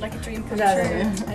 like a dream come true.